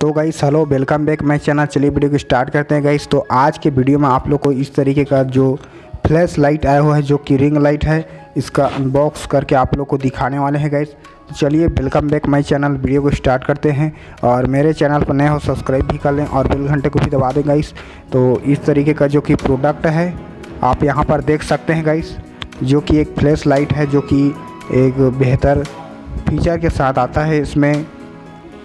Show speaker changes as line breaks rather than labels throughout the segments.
तो guys hello welcome back my channel चलिए video को स्टार्ट करते हैं गाइस तो आज के वीडियो में आप लोग को इस तरीके का जो फ्लैश लाइट आया हुआ है, जो कि रिंग लाइट है, इसका अनबॉक्स करके आप लोग को दिखाने वाले हैं गाइस तो चलिए welcome back my channel video को स्टार्ट करते हैं और मेरे चैनल पर नए हो सब्सक्राइब भी कर लें और बेल घंटे को भी दबा दें गाइस तो इस तरीके का जो कि प्रोडक्ट है, आप यहाँ पर देख सकते हैं गाइस जो कि एक फ्लैश लाइट है, जो कि एक बेहतर फीचर के साथ आता है इसमें.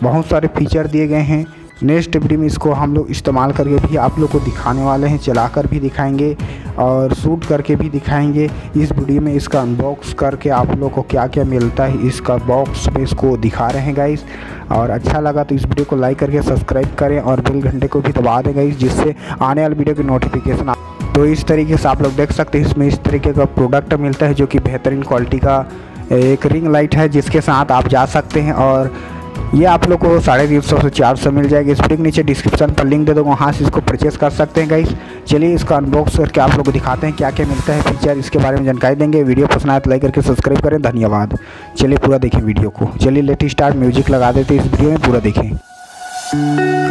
बहुत सारे फीचर दिए गए हैं। नेक्स्ट वीडियो में इसको हम लोग इस्तेमाल करके भी आप लोग को दिखाने वाले हैं, चलाकर भी दिखाएँगे और शूट करके भी दिखाएँगे। इस वीडियो में इसका अनबॉक्स करके आप लोग को क्या क्या मिलता है, इसका बॉक्स में इसको दिखा रहे हैं गाइस और अच्छा लगा तो इस वीडियो को लाइक करके सब्सक्राइब करें और बेल घंटे को भी दबा दें गाइस जिससे आने वाले वीडियो की नोटिफिकेशन तो इस तरीके से आप लोग देख सकते हैं, इसमें इस तरीके का प्रोडक्ट मिलता है जो कि बेहतरीन क्वालिटी का एक रिंग लाइट है, जिसके साथ आप जा सकते हैं और ये आप लोग को साढ़े तीन सौ से चार सौ मिल जाएगी। के नीचे डिस्क्रिप्शन पर लिंक दे दो, वहाँ से इसको परचेस कर सकते हैं गाइस चलिए इसका अनबॉक्स करके आप लोग को दिखाते हैं क्या क्या मिलता है फीचर इसके बारे में जानकारी देंगे। वीडियो पसंद आए तो लाइक करके सब्सक्राइब करें। धन्यवाद। चलिए पूरा देखें वीडियो को। चलिए लेटेस्ट स्टार्ट म्यूज़िक लगा देते इस वीडियो में, पूरा देखें।